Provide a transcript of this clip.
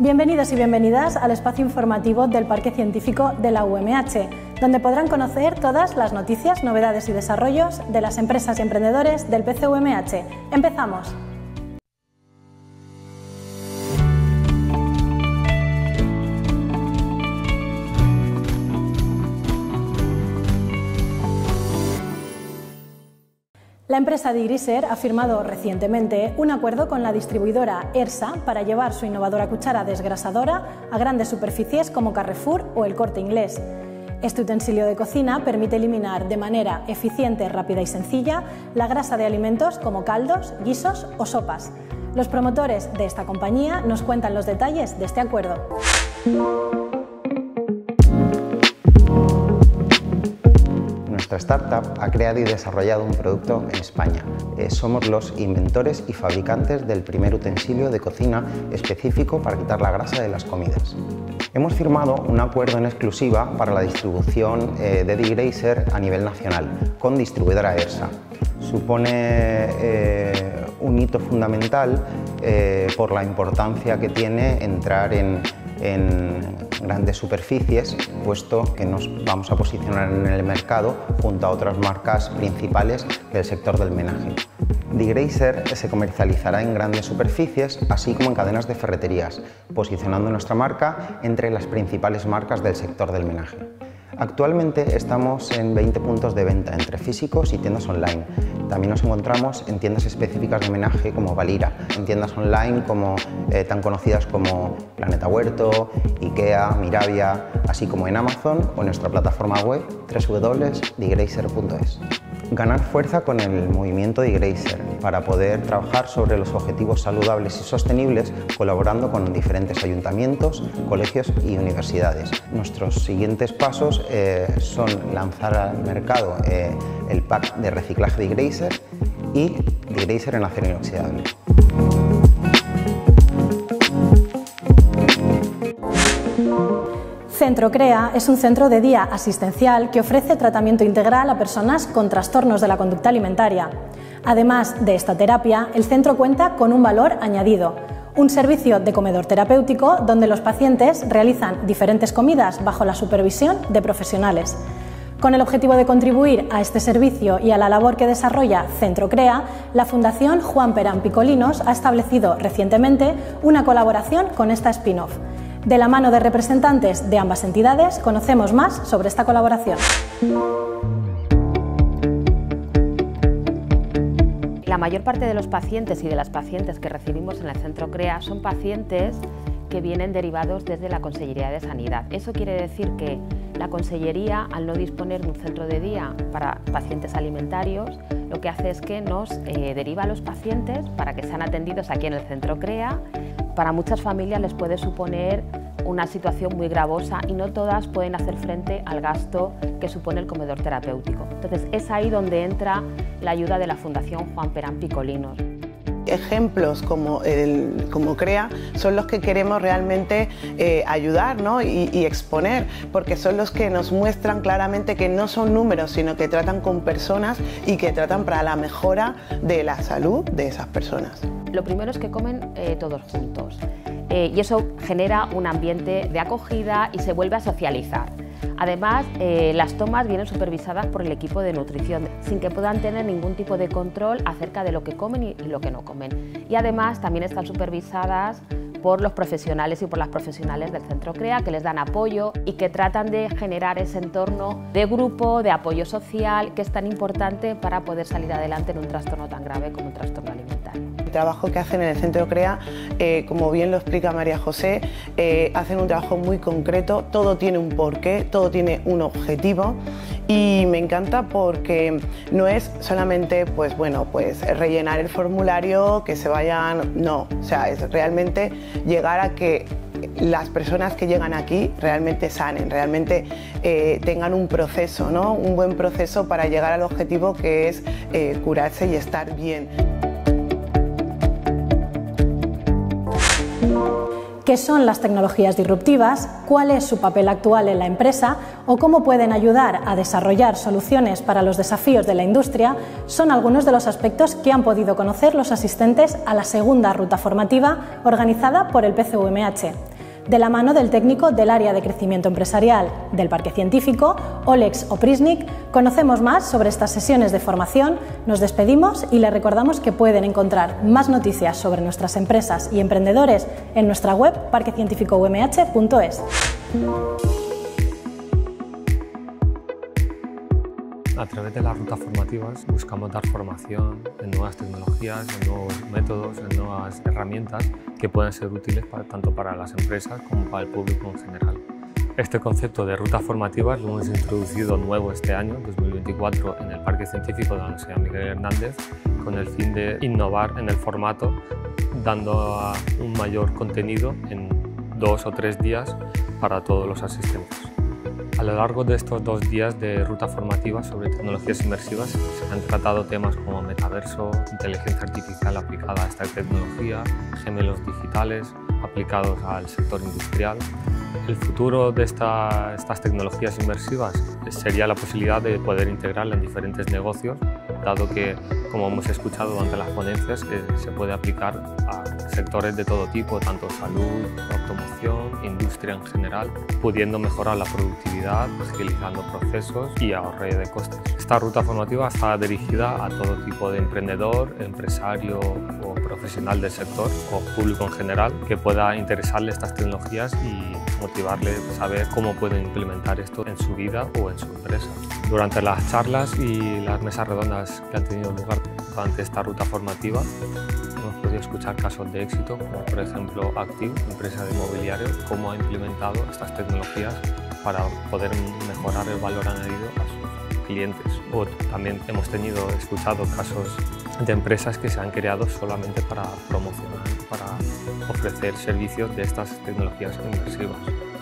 Bienvenidos y bienvenidas al espacio informativo del Parque Científico de la UMH, donde podrán conocer todas las noticias, novedades y desarrollos de las empresas y emprendedores del PCUMH. ¡Empezamos! La empresa Digriser ha firmado recientemente un acuerdo con la distribuidora ERSA para llevar su innovadora cuchara desgrasadora a grandes superficies como Carrefour o el Corte Inglés. Este utensilio de cocina permite eliminar de manera eficiente, rápida y sencilla la grasa de alimentos como caldos, guisos o sopas. Los promotores de esta compañía nos cuentan los detalles de este acuerdo. Nuestra startup ha creado y desarrollado un producto en España. Eh, somos los inventores y fabricantes del primer utensilio de cocina específico para quitar la grasa de las comidas. Hemos firmado un acuerdo en exclusiva para la distribución eh, de Degraser a nivel nacional con distribuidora ERSA. Supone eh, un hito fundamental por la importancia que tiene entrar en, en grandes superficies, puesto que nos vamos a posicionar en el mercado junto a otras marcas principales del sector del menaje. Degraser se comercializará en grandes superficies, así como en cadenas de ferreterías, posicionando nuestra marca entre las principales marcas del sector del menaje. Actualmente estamos en 20 puntos de venta entre físicos y tiendas online. También nos encontramos en tiendas específicas de homenaje como Valira, en tiendas online como, eh, tan conocidas como Planeta Huerto, IKEA, Mirabia, así como en Amazon o en nuestra plataforma web www.digracer.es ganar fuerza con el movimiento de Grazer para poder trabajar sobre los objetivos saludables y sostenibles colaborando con diferentes ayuntamientos, colegios y universidades. Nuestros siguientes pasos eh, son lanzar al mercado eh, el pack de reciclaje de Grazer y de Grazer en acero inoxidable. Centro CREA es un centro de día asistencial que ofrece tratamiento integral a personas con trastornos de la conducta alimentaria. Además de esta terapia, el centro cuenta con un valor añadido, un servicio de comedor terapéutico donde los pacientes realizan diferentes comidas bajo la supervisión de profesionales. Con el objetivo de contribuir a este servicio y a la labor que desarrolla Centro CREA, la Fundación Juan Perán Picolinos ha establecido recientemente una colaboración con esta spin-off. De la mano de representantes de ambas entidades conocemos más sobre esta colaboración. La mayor parte de los pacientes y de las pacientes que recibimos en el Centro CREA son pacientes que vienen derivados desde la Consellería de Sanidad. Eso quiere decir que la Consellería, al no disponer de un centro de día para pacientes alimentarios, lo que hace es que nos eh, deriva a los pacientes para que sean atendidos aquí en el Centro CREA para muchas familias les puede suponer una situación muy gravosa y no todas pueden hacer frente al gasto que supone el comedor terapéutico. Entonces es ahí donde entra la ayuda de la Fundación Juan Perán Picolinos. Ejemplos como, el, como CREA son los que queremos realmente eh, ayudar y, y, exponer, porque son los que nos muestran claramente que no son números, sino que tratan con personas y que tratan para la mejora de la salud de esas personas. Lo primero es que comen eh, todos juntos eh, y eso genera un ambiente de acogida y se vuelve a socializar. Además, eh, las tomas vienen supervisadas por el equipo de nutrición, sin que puedan tener ningún tipo de control acerca de lo que comen y lo que no comen. Y además también están supervisadas por los profesionales y por las profesionales del Centro CREA que les dan apoyo y que tratan de generar ese entorno de grupo, de apoyo social, que es tan importante para poder salir adelante en un trastorno tan grave como un trastorno alimentario trabajo que hacen en el Centro CREA, eh, como bien lo explica María José, eh, hacen un trabajo muy concreto, todo tiene un porqué, todo tiene un objetivo y me encanta porque no es solamente pues bueno pues rellenar el formulario que se vayan no o sea es realmente llegar a que las personas que llegan aquí realmente sanen, realmente eh, tengan un proceso, ¿no? un buen proceso para llegar al objetivo que es curarse y estar bien. Qué son las tecnologías disruptivas, cuál es su papel actual en la empresa o cómo pueden ayudar a desarrollar soluciones para los desafíos de la industria son algunos de los aspectos que han podido conocer los asistentes a la segunda ruta formativa organizada por el PCUMH de la mano del técnico del área de crecimiento empresarial del Parque Científico, Olex Oprisnik, conocemos más sobre estas sesiones de formación, nos despedimos y les recordamos que pueden encontrar más noticias sobre nuestras empresas y emprendedores en nuestra web parquecientificoumh.es. A través de las rutas formativas buscamos dar formación en nuevas tecnologías, en nuevos métodos, en nuevas herramientas que puedan ser útiles tanto para las empresas como para el público en general. Este concepto de rutas formativas lo hemos introducido nuevo este año, 2024, en el Parque Científico de la Universidad Miguel Hernández, con el fin de innovar en el formato, dando un mayor contenido en dos o tres días para todos los asistentes. A lo largo de estos dos días de ruta formativa sobre tecnologías inmersivas se han tratado temas como metaverso, inteligencia artificial aplicada a esta tecnología, gemelos digitales aplicados al sector industrial. El futuro de estas tecnologías inmersivas sería la posibilidad de poder integrarla en diferentes negocios, dado que, como hemos escuchado durante las ponencias, que se puede aplicar a sectores de todo tipo, tanto salud, automoción, industria en general, pudiendo mejorar la productividad, agilizando procesos y ahorro de costes. Esta ruta formativa está dirigida a todo tipo de emprendedor, empresario o profesional del sector o público en general que pueda interesarle estas tecnologías y motivarle a saber cómo pueden implementar esto en su vida o en su empresa. Durante las charlas y las mesas redondas que han tenido lugar durante esta ruta formativa, podido escuchar casos de éxito, como por ejemplo Active, empresa de mobiliario, cómo ha implementado estas tecnologías para poder mejorar el valor añadido a sus clientes. O también hemos tenido escuchado casos de empresas que se han creado solamente para promocionar, para ofrecer servicios de estas tecnologías inmersivas.